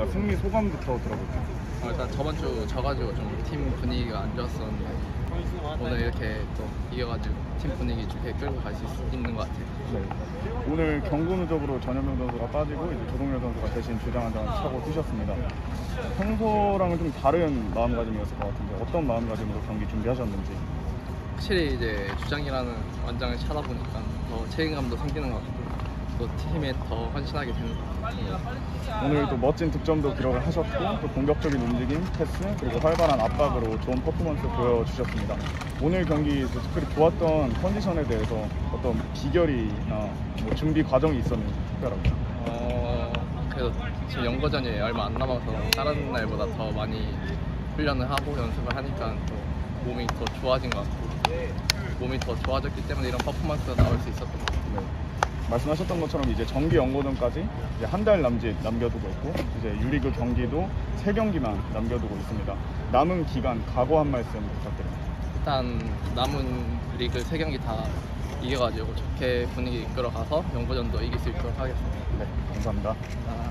그러니까 승리 소감부터 들어볼게요. 어, 일단 저번 주 져가지고 좀 팀 분위기가 안 좋았었는데 오늘 이렇게 또 이겨가지고 팀 분위기 좋게 끌고 갈 수 있는 것 같아요. 네. 오늘 경고 누적으로 전현명 선수가 빠지고 이제 조동열 선수가 대신 주장 한장 차고 뛰셨습니다. 평소랑은 좀 다른 마음가짐이었을 것 같은데 어떤 마음가짐으로 경기 준비하셨는지. 확실히 이제 주장이라는 완장을 차다 보니까 더 책임감도 생기는 것 같고 또 팀에 더 헌신하게 되는 것 같아요. 오늘 또 멋진 득점도 기록을 하셨고 또 공격적인 움직임, 패스 그리고 활발한 압박으로 좋은 퍼포먼스 보여주셨습니다. 오늘 경기 또 특별히 좋았던 컨디션에 대해서 어떤 비결이나 뭐 준비 과정이 있었는지 특별하게. 어, 그래도 지금 연거전이 얼마 안 남아서 다른 날보다 더 많이 훈련을 하고 연습을 하니까 또 몸이 더 좋아진 것 같고 몸이 더 좋아졌기 때문에 이런 퍼포먼스가 나올 수 있었던 것 같아요. 네. 말씀하셨던 것처럼 이제 정기 연고전까지 한 달 남짓 남겨두고 있고 이제 유리그 경기도 세 경기만 남겨두고 있습니다. 남은 기간 각오 한 말씀 부탁드립니다. 일단 남은 리그 세 경기 다 이겨가지고 좋게 분위기 이끌어가서 연거전도 이길 수 있도록 하겠습니다. 네, 감사합니다. 아,